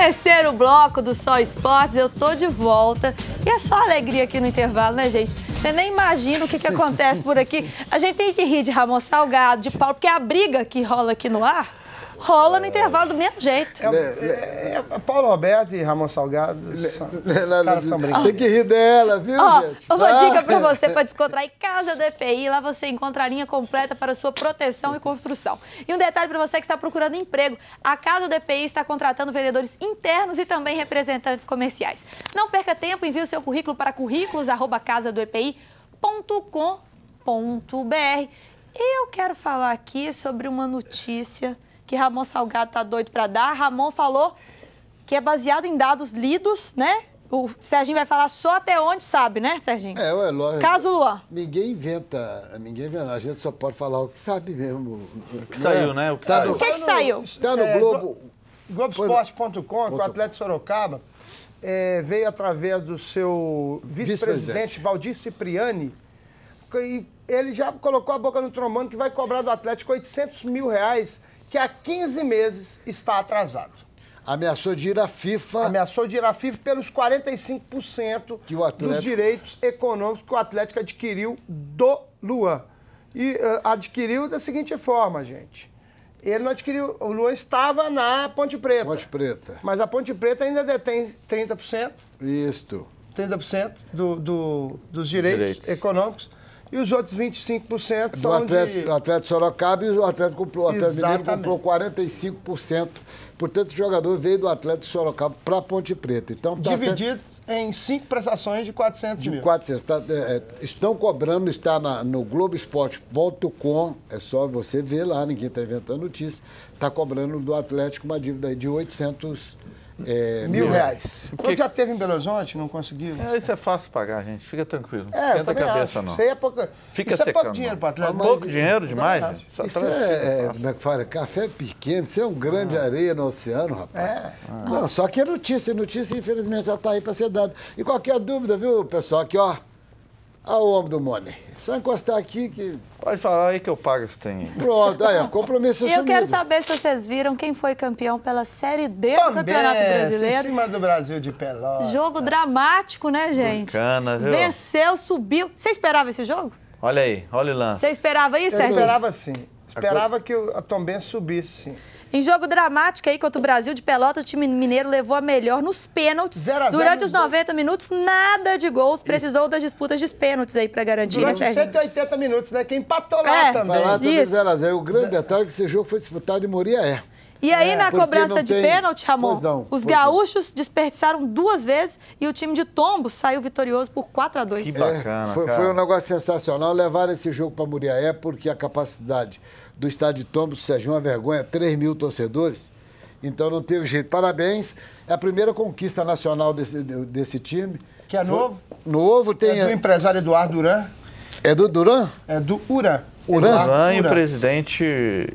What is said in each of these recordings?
Terceiro bloco do Só Esportes, eu tô de volta. E é só alegria aqui no intervalo, né, gente? Você nem imagina o que, que acontece por aqui. A gente tem que rir de Ramon Salgado, de Paulo, porque a briga que rola aqui no ar rola no intervalo do mesmo jeito. É, é, é, Paulo Roberto e Ramon Salgado, os caras são. Tem que rir dela, viu, Ó, gente? uma Ah. dica pra você para descontrair Casa do EPI. Lá você encontra a linha completa para sua proteção e construção. E um detalhe para você que está procurando emprego: a Casa do EPI está contratando vendedores internos e também representantes comerciais. Não perca tempo, envie o seu currículo para currículos@casadoepi.com.br. E eu quero falar aqui sobre uma notícia que Ramon Salgado tá doido para dar. Ramon falou que é baseado em dados lidos, né? O Serginho vai falar só até onde sabe, né, Serginho? É, ué, lógico. Caso Luan. Ninguém inventa, ninguém inventa. A gente só pode falar o que sabe mesmo. O que saiu, né? O que tá saiu. No, O que que saiu? tá no É, Globo. Globoesporte.com, que o Atlético Sorocaba é, veio através do seu vice-presidente Vice-presidente. Valdir Cipriani, e ele já colocou a boca no trombone que vai cobrar do Atlético 800 mil reais, que há 15 meses está atrasado. Ameaçou de ir à FIFA. Ameaçou de ir à FIFA pelos 45% Que o Atlético- dos direitos econômicos que o Atlético adquiriu do Luan. E eh, adquiriu da seguinte forma, gente. Ele não adquiriu. O Luan estava na Ponte Preta. Ponte Preta. Mas a Ponte Preta ainda detém 30%, Isto. 30% do, do- dos direitos, Direitos. econômicos. E os outros 25% Do são Atlético, de... do Atlético Sorocaba e o Atlético, comprou, o Atlético Mineiro comprou 45%. Portanto, o jogador veio do Atlético Sorocaba para a Ponte Preta. Então, tá sendo- divididos em cinco prestações de 400 De mil. 400. Tá, é, é, estão cobrando, está na, no Globoesporte.com. É só você ver lá, ninguém está inventando notícia. Está cobrando do Atlético uma dívida de 800 é, Mil reais. O já teve em Belo Horizonte, não conseguiu? É, isso é fácil pagar, gente. Fica tranquilo. Não É, esquenta a cabeça, acho. não. Isso aí é pouco, Fica isso é pouco secando, dinheiro para Atlético. Ah, mas- Pouco dinheiro demais, Também gente. Só Isso é, é, como é que fala? Café pequeno, isso é um grande areia no oceano, rapaz. É. Não, só que é notícia, notícia infelizmente já está aí para ser dada. E qualquer dúvida, viu, pessoal, aqui, ó, ao homem do Money. Só encostar aqui que. Pode falar aí que eu pago esse trem. aí. Pronto, aí, ó, compromisso E eu quero saber se vocês viram quem foi campeão pela Série D do Também, Campeonato em Brasileiro. cima do Brasil de Pelotas. Jogo dramático, né, gente? Bacana, viu? Venceu, subiu. Você esperava esse jogo? Olha aí, olha o lance. Você esperava isso, Eu Sérgio? esperava sim. Esperava que o- a Tombense subisse, sim. Em jogo dramático aí contra o Brasil de Pelota, o time mineiro levou a melhor nos pênaltis. Zero a zero Durante nos os 90 minutos, nada de gols. Precisou das disputas de pênaltis aí pra garantir, né, Durante Sérgio? 180 minutos, né? Quem empatou lá É. também. Lá também Isso. 0 a 0 O grande detalhe é que esse jogo foi disputado em Moriaé. E aí, na porque cobrança não de tem- pênalti, Ramon, não, os gaúchos desperdiçaram duas vezes e o time de Tombos saiu vitorioso por 4 a 2 Que bacana, É, foi, cara. foi um negócio sensacional. Levaram esse jogo para Muriaé porque a capacidade do estádio de Tombos, Sérgio, uma vergonha, 3 mil torcedores. Então não teve jeito. Parabéns. É a primeira conquista nacional desse, desse time. Que é novo. Novo, tem. É do empresário Eduardo Duran. É do Duran? É do Uran. Uran? Ivan e o Uran. presidente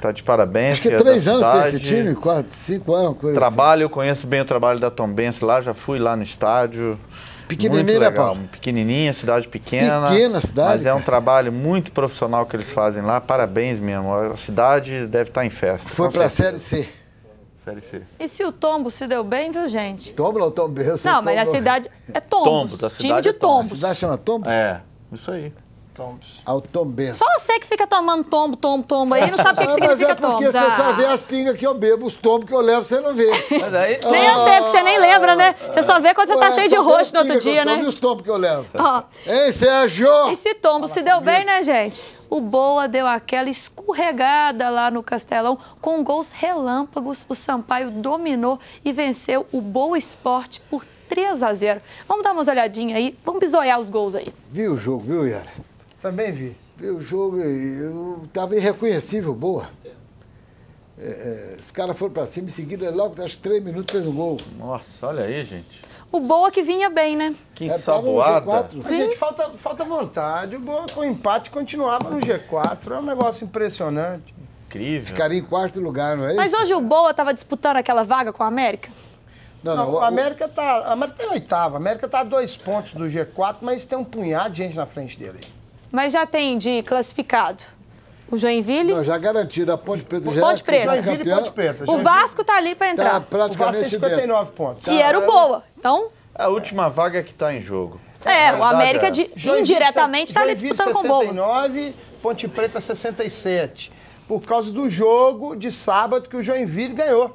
tá de parabéns. Acho que é três anos tem cidade. esse time, quatro, cinco anos, coisa assim. Trabalho, eu conheço bem o trabalho da Tombense lá, já fui lá no estádio. Pequenininho, Muito né, legal. Paulo? Pequenininha, cidade pequena. Pequena cidade, Mas é um trabalho muito profissional que eles fazem lá. Parabéns mesmo. A cidade deve estar em festa. Foi para a Série. C. Série C. E se o Tombo se deu bem, viu, gente? Tombo não, Tombo. eu sou Não, mas a Tombo. cidade é Tombos. Tombos, a time cidade de é Tombos. A cidade chama Tombo? É, isso aí. Tombos. Ao Tombense. Só você que fica tomando tombo, tombo, tombo aí, não sabe o que, que Ah, mas significa é porque tombos. você só Ah. vê as pingas que eu bebo, os tombos que eu levo, você não vê. Mas aí. Nem eu sei, porque você nem lembra, né? Você só vê quando você tá Ué, cheio de só as no outro dia, tomo né? E os tombos que eu levo. Ó. Hein, Sérgio? E se tombo se deu bem, né, gente? O Boa deu aquela escorregada lá no Castelão. Com gols relâmpagos, o Sampaio dominou e venceu o Boa Esporte por 3 a 0. Vamos dar umas olhadinhas aí, vamos bisoiar os gols aí. Viu o jogo, viu, Yara? Também vi. Viu o jogo e eu tava irreconhecível, boa. É, é, os caras foram pra cima, em seguida, logo, acho que três minutos, fez um gol. Nossa, olha aí, gente. O Boa que vinha bem, né? Que É, ensaboada. G4. A gente, falta, falta vontade. O Boa com empate continuava no G4. É um negócio impressionante. Incrível. Ficaria em quarto lugar, não é Mas isso? hoje o Boa estava disputando aquela vaga com a América? Não, Não, o- a América tá. A América tem oitava. A América tá a dois pontos do G4, mas tem um punhado de gente na frente dele. Mas já tem de classificado. O Joinville? Não, já garantido. A Ponte Preta O já Ponte é Preta. Joinville campeã. Ponte Preta. O Vasco tá ali pra Tá entrar. O Vasco tem praticamente dentro. 59 pontos. E era o Boa. Então, É a última vaga que está em jogo. é, o América é. de- indiretamente tá ali disputando com o Boa. 69, Ponte Preta 67. Por causa do jogo de sábado que o Joinville ganhou.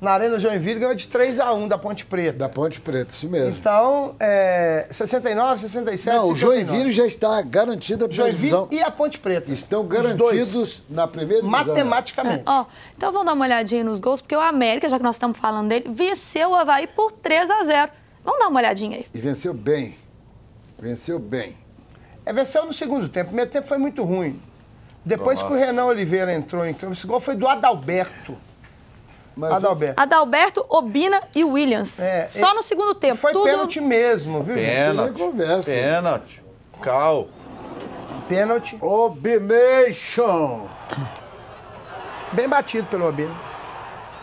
Na Arena Joinville ganhou de 3 a 1 da Ponte Preta. Da Ponte Preta, isso mesmo. Então, é, 69, 67, Não, o 59. Joinville já está garantida a Joinville divisão. e a Ponte Preta. Estão garantidos na primeira divisão. matematicamente. Ó, então vamos dar uma olhadinha nos gols, porque o América, já que nós estamos falando dele, venceu o Havaí por 3 a 0 Vamos dar uma olhadinha aí. E venceu bem. Venceu bem. É, venceu no segundo tempo. O primeiro tempo foi muito ruim. Depois que o Renan Oliveira entrou em campo, esse gol foi do Adalberto. Mas Adalberto. Adalberto, Obina e Williams. É, Só no segundo tempo. Foi Tudo... pênalti mesmo, viu? Pênalti. Conversa. Pênalti. Cal. Pênalti. O Bination. Bem batido pelo Obina.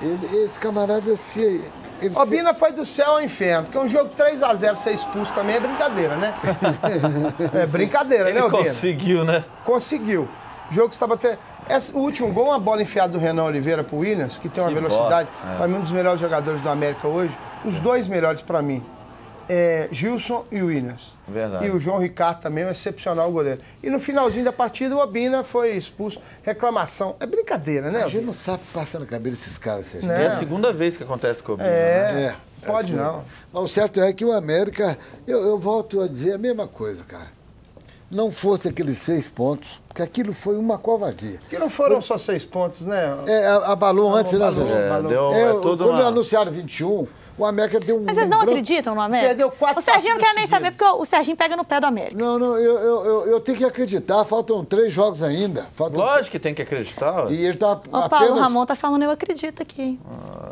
Ele, esse camarada se. Ele se- Obina foi do céu ao inferno, porque um jogo 3x0 ser expulso também é brincadeira, né? é brincadeira, né, Ele Obina? conseguiu, né? Conseguiu. O jogo estava até. Esse, o último gol, uma bola enfiada do Renan Oliveira pro Williams, que tem uma Que velocidade. é. Para mim, um dos melhores jogadores do América hoje. Os dois melhores para mim. É Gilson e Williams. Verdade. E o João Ricardo também, um excepcional goleiro. E no finalzinho da partida, o Obina foi expulso. Reclamação. É brincadeira, né? A gente Obina? não sabe passar na cabeça desses caras, Sérgio. Né? É a segunda vez que acontece com o Bino, né? É, É, pode é, não. Mas o certo é que o América, eu, eu volto a dizer a mesma coisa, cara. Não fosse aqueles seis pontos, porque aquilo foi uma covardia. Que não foram só seis pontos, né? É, a- abalou antes, né, Sérgio? É, deu, É, é, tudo quando uma... anunciaram 21, o América deu um. Mas vocês um não branco. acreditam no América? Perdeu quatro o Serginho não quer nem saber, porque o Serginho pega no pé do América. Não, não, eu, eu, eu, eu tenho que acreditar. Faltam três jogos ainda. Faltam... Lógico que tem que acreditar. E ele tá Paulo, apenas... o Ramon tá falando, eu acredito aqui.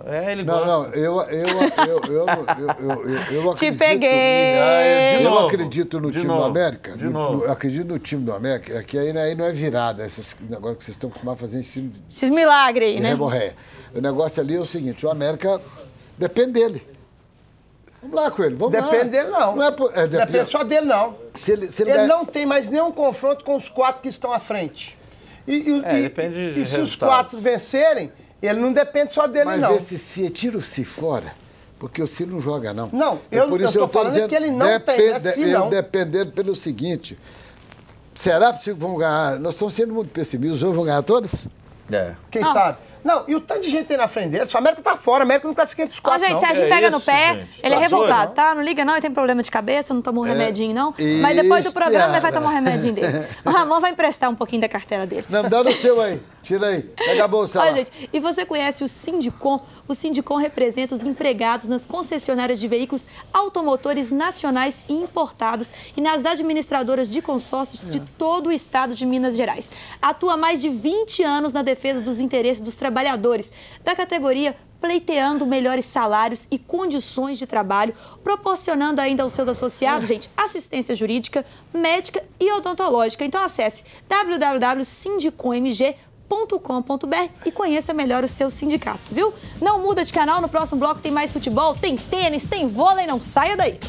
É, ele Não, gosta. não, eu, eu, eu, eu, eu, eu, eu, eu Te acredito... peguei. Ah, é, Eu novo. acredito no De time novo. do América. De no- novo. no- eu acredito no time do América. É que aí, aí não é virada, esses negócios que vocês estão acostumados a fazer em cima de Esses milagres aí, né? reborré. O negócio ali é o seguinte, o América depende dele. Vamos lá com ele, vamos lá. Depende dele, não. Não é, por- é, depende- só dele, não. Se ele, se ele Ele der- não tem mais nenhum confronto com os quatro que estão à frente. E, e- É, e- depende de e se os quatro vencerem, ele não depende só dele, Mas não. esse se tira o se fora, porque o se não joga, não. Não, É eu- por eu isso tô tô falando dizendo, que ele não tem, depende- é se eu não. dependendo pelo seguinte. Será que vão ganhar? Nós estamos sendo muito pessimistas. Os outros vão ganhar todas? É. Quem Não. sabe? Não, e o tanto de gente tem na frente dele, a América tá fora, a América não classifica entre os Ó, quatro, gente, não. Serginho É pega no isso, pé, gente. ele é revoltado, doido, tá? Não liga não, ele tem problema de cabeça, não tomou um remedinho, não. Mas depois do isso, programa ele vai piada. tomar um remedinho dele. O Ramon vai emprestar um pouquinho da carteira dele. Não, dá no seu aí. Tira aí. Pega a bolsa lá. Olha, gente, e você conhece o Sindicom? O Sindicom representa os empregados nas concessionárias de veículos automotores nacionais e importados e nas administradoras de consórcios de todo o estado de Minas Gerais. Atua há mais de 20 anos na defesa dos interesses dos trabalhadores da categoria pleiteando melhores salários e condições de trabalho, proporcionando ainda aos seus associados, gente, assistência jurídica, médica e odontológica. Então acesse www.sindicomg.com com.br e conheça melhor o seu sindicato, viu? Não muda de canal, no próximo bloco tem mais futebol, tem tênis, tem vôlei, não saia daí.